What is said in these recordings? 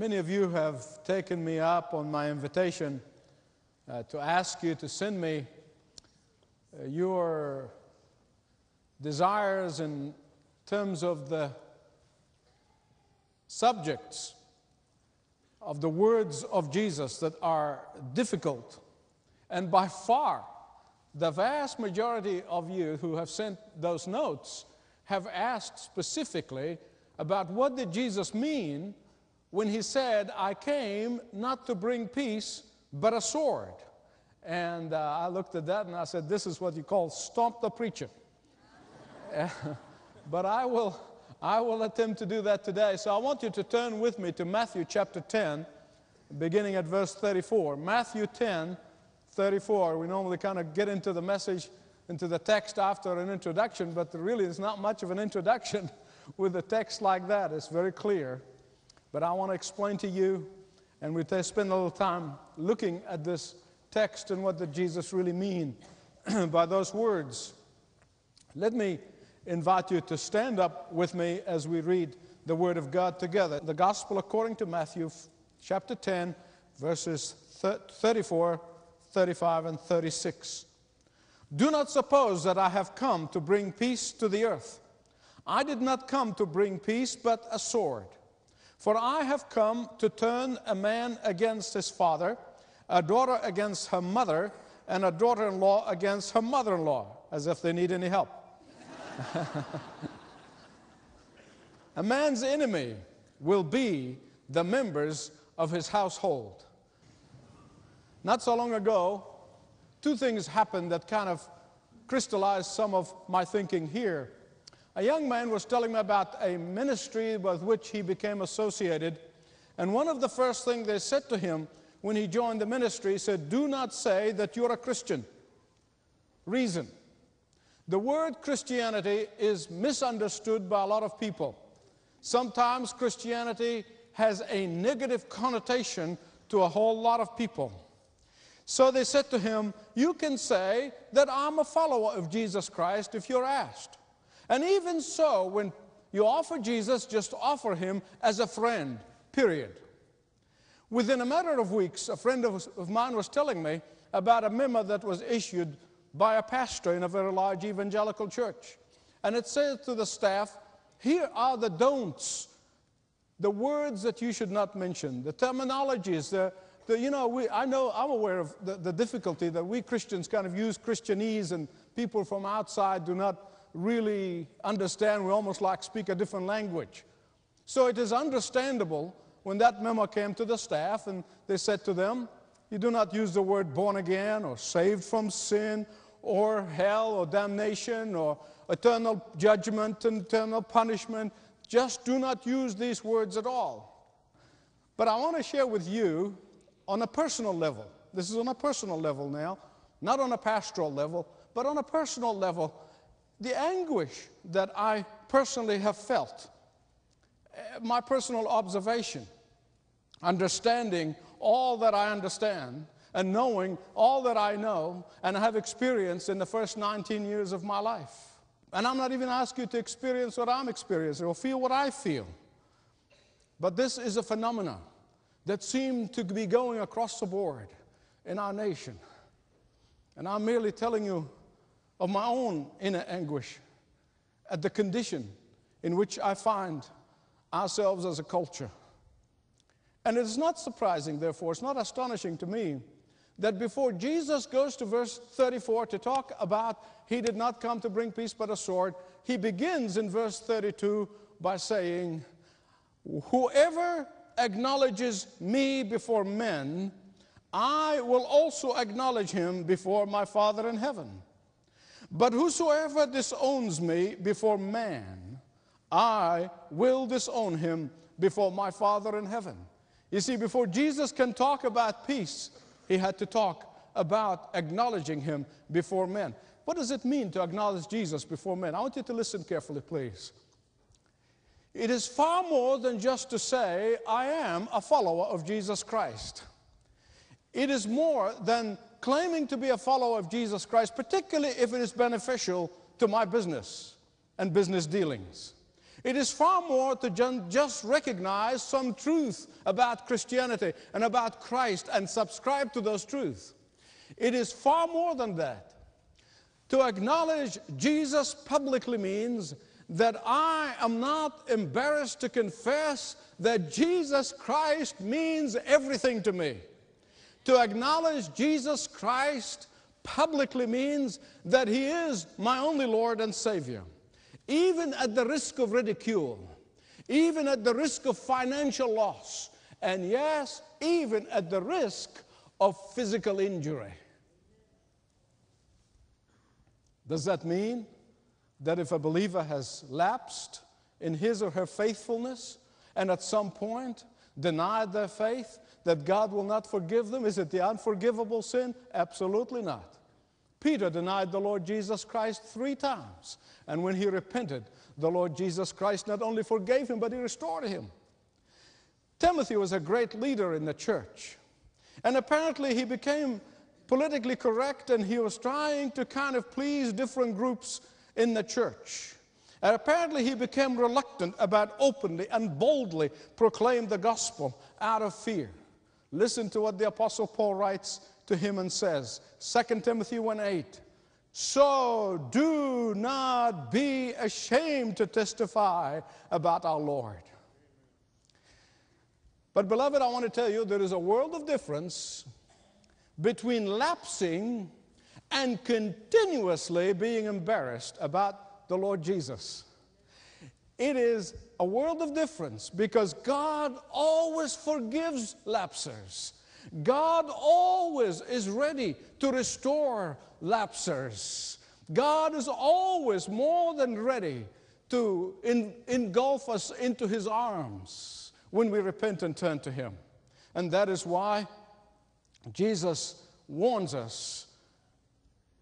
Many of you have taken me up on my invitation uh, to ask you to send me uh, your desires in terms of the subjects of the words of Jesus that are difficult. And by far, the vast majority of you who have sent those notes have asked specifically about what did Jesus mean when he said, I came not to bring peace, but a sword. And uh, I looked at that and I said, This is what you call stomp the preacher. but I will, I will attempt to do that today. So I want you to turn with me to Matthew chapter 10, beginning at verse 34. Matthew 10, 34. We normally kind of get into the message, into the text after an introduction, but really it's not much of an introduction with a text like that. It's very clear. But I want to explain to you, and we spend a little time looking at this text and what did Jesus really mean by those words. Let me invite you to stand up with me as we read the Word of God together. The Gospel according to Matthew, chapter 10, verses 34, 35, and 36. Do not suppose that I have come to bring peace to the earth. I did not come to bring peace, but a sword. For I have come to turn a man against his father, a daughter against her mother, and a daughter in law against her mother in law, as if they need any help. a man's enemy will be the members of his household. Not so long ago, two things happened that kind of crystallized some of my thinking here. A young man was telling me about a ministry with which he became associated. And one of the first things they said to him when he joined the ministry said, Do not say that you're a Christian. Reason the word Christianity is misunderstood by a lot of people. Sometimes Christianity has a negative connotation to a whole lot of people. So they said to him, You can say that I'm a follower of Jesus Christ if you're asked. And even so, when you offer Jesus, just offer him as a friend, period. Within a matter of weeks, a friend of, of mine was telling me about a memo that was issued by a pastor in a very large evangelical church. And it said to the staff, here are the don'ts, the words that you should not mention, the terminologies, the, you know, we, I know, I'm aware of the, the difficulty that we Christians kind of use Christianese and people from outside do not really understand. We almost like speak a different language. So it is understandable when that memo came to the staff and they said to them, you do not use the word born again or saved from sin or hell or damnation or eternal judgment and eternal punishment. Just do not use these words at all. But I want to share with you on a personal level. This is on a personal level now, not on a pastoral level, but on a personal level the anguish that I personally have felt, eh, my personal observation, understanding all that I understand, and knowing all that I know and have experienced in the first 19 years of my life. And I'm not even asking you to experience what I'm experiencing or feel what I feel. But this is a phenomenon that seemed to be going across the board in our nation. And I'm merely telling you of my own inner anguish at the condition in which I find ourselves as a culture. And it is not surprising, therefore, it's not astonishing to me that before Jesus goes to verse 34 to talk about he did not come to bring peace but a sword, he begins in verse 32 by saying, Whoever acknowledges me before men, I will also acknowledge him before my Father in heaven. But whosoever disowns me before man, I will disown him before my Father in heaven. You see, before Jesus can talk about peace, he had to talk about acknowledging him before men. What does it mean to acknowledge Jesus before men? I want you to listen carefully, please. It is far more than just to say, I am a follower of Jesus Christ. It is more than claiming to be a follower of Jesus Christ, particularly if it is beneficial to my business and business dealings. It is far more to just recognize some truth about Christianity and about Christ and subscribe to those truths. It is far more than that. To acknowledge Jesus publicly means that I am not embarrassed to confess that Jesus Christ means everything to me. To acknowledge Jesus Christ publicly means that He is my only Lord and Savior even at the risk of ridicule, even at the risk of financial loss, and yes, even at the risk of physical injury. Does that mean that if a believer has lapsed in his or her faithfulness and at some point denied their faith, that God will not forgive them? Is it the unforgivable sin? Absolutely not. Peter denied the Lord Jesus Christ three times. And when he repented, the Lord Jesus Christ not only forgave him, but he restored him. Timothy was a great leader in the church. And apparently he became politically correct and he was trying to kind of please different groups in the church. And apparently he became reluctant about openly and boldly proclaim the gospel out of fear. Listen to what the apostle Paul writes to him and says, 2 Timothy 1 8, so do not be ashamed to testify about our Lord. But, beloved, I want to tell you there is a world of difference between lapsing and continuously being embarrassed about the Lord Jesus. It is a world of difference because God always forgives lapsers. God always is ready to restore lapsers. God is always more than ready to in, engulf us into his arms when we repent and turn to him. And that is why Jesus warns us.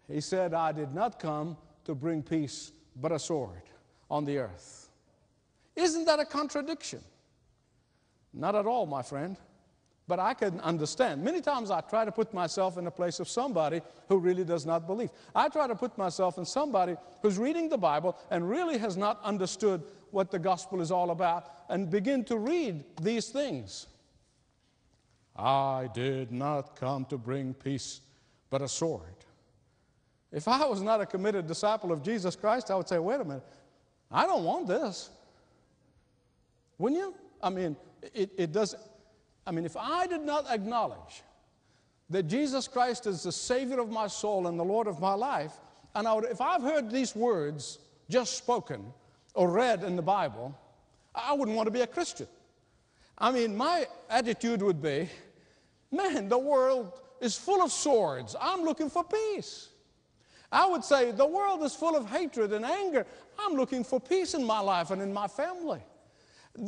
He said, I did not come to bring peace, but a sword on the earth. Isn't that a contradiction? Not at all, my friend but I can understand. Many times I try to put myself in the place of somebody who really does not believe. I try to put myself in somebody who's reading the Bible and really has not understood what the gospel is all about and begin to read these things. I did not come to bring peace, but a sword. If I was not a committed disciple of Jesus Christ, I would say, wait a minute, I don't want this. Wouldn't you? I mean, it, it does I mean, if I did not acknowledge that Jesus Christ is the Savior of my soul and the Lord of my life, and I would, if I've heard these words just spoken or read in the Bible, I wouldn't want to be a Christian. I mean, my attitude would be man, the world is full of swords. I'm looking for peace. I would say the world is full of hatred and anger. I'm looking for peace in my life and in my family the,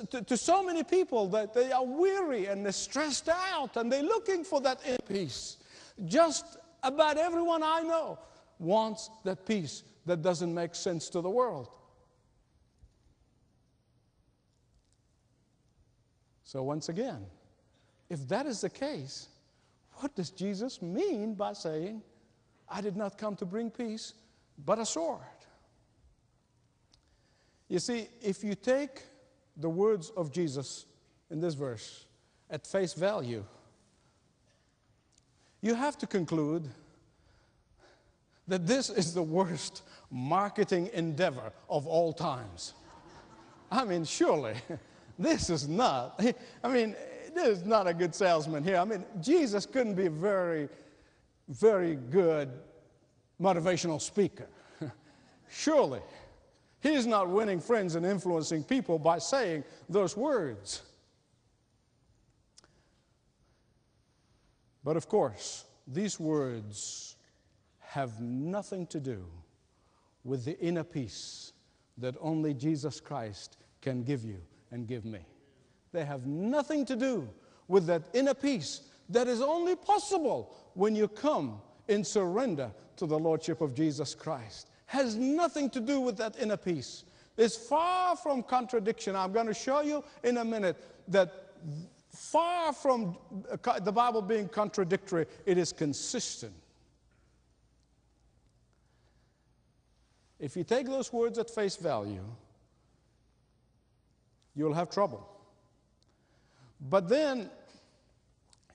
the, to, to, so many people that they are weary and they're stressed out and they're looking for that inner peace. Just about everyone I know wants that peace that doesn't make sense to the world. So, once again, if that is the case, what does Jesus mean by saying, I did not come to bring peace, but a sword? You see, if you take the words of Jesus in this verse at face value, you have to conclude that this is the worst marketing endeavor of all times. I mean, surely this is not, I mean, this is not a good salesman here. I mean, Jesus couldn't be very, very good motivational speaker. surely. He's not winning friends and influencing people by saying those words. But of course, these words have nothing to do with the inner peace that only Jesus Christ can give you and give me. They have nothing to do with that inner peace that is only possible when you come in surrender to the Lordship of Jesus Christ has nothing to do with that inner peace. It's far from contradiction. I'm going to show you in a minute that far from uh, the Bible being contradictory, it is consistent. If you take those words at face value, you'll have trouble. But then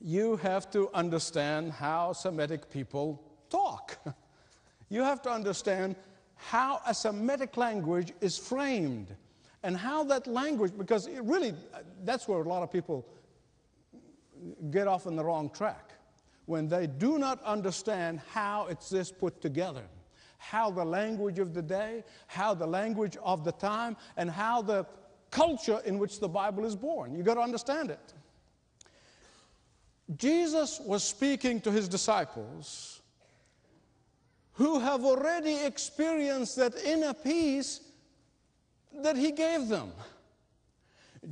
you have to understand how Semitic people talk. you have to understand how a Semitic language is framed and how that language, because it really, that's where a lot of people get off on the wrong track. When they do not understand how it's this put together, how the language of the day, how the language of the time, and how the culture in which the Bible is born. You've got to understand it. Jesus was speaking to his disciples who have already experienced that inner peace that he gave them.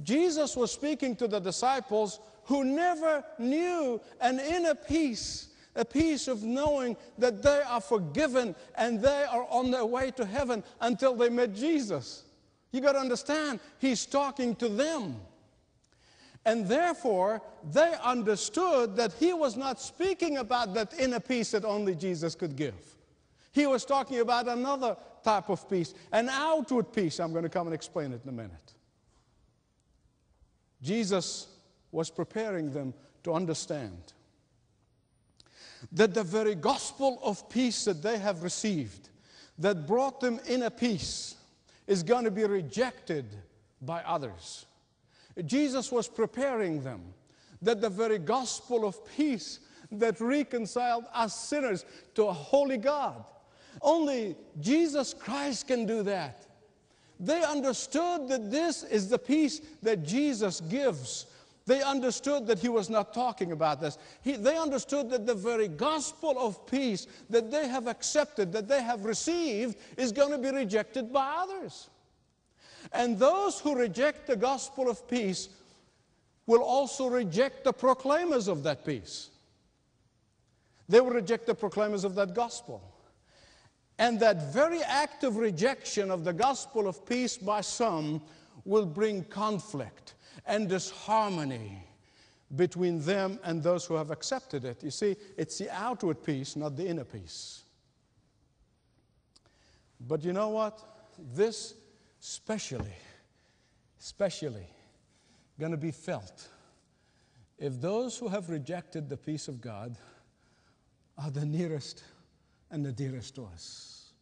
Jesus was speaking to the disciples who never knew an inner peace, a peace of knowing that they are forgiven and they are on their way to heaven until they met Jesus. You got to understand, he's talking to them. And therefore, they understood that he was not speaking about that inner peace that only Jesus could give. He was talking about another type of peace, an outward peace. I'm going to come and explain it in a minute. Jesus was preparing them to understand that the very gospel of peace that they have received, that brought them inner peace, is going to be rejected by others. Jesus was preparing them that the very gospel of peace that reconciled us sinners to a holy God, only Jesus Christ can do that. They understood that this is the peace that Jesus gives. They understood that he was not talking about this. He, they understood that the very gospel of peace that they have accepted, that they have received, is going to be rejected by others. And those who reject the gospel of peace will also reject the proclaimers of that peace. They will reject the proclaimers of that gospel. And that very act of rejection of the gospel of peace by some will bring conflict and disharmony between them and those who have accepted it. You see, it's the outward peace, not the inner peace. But you know what? This especially, especially going to be felt if those who have rejected the peace of God are the nearest and the dearest to us.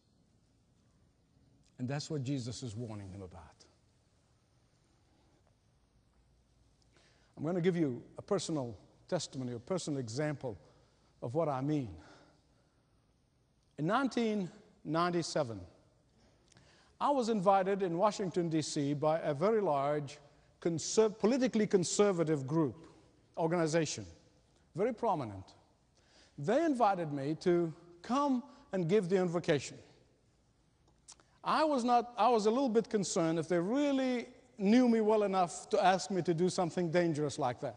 And that's what Jesus is warning them about. I'm going to give you a personal testimony, a personal example of what I mean. In 1997, I was invited in Washington, D.C. by a very large politically conservative group, organization, very prominent. They invited me to come and give the invocation. I was not, I was a little bit concerned if they really knew me well enough to ask me to do something dangerous like that.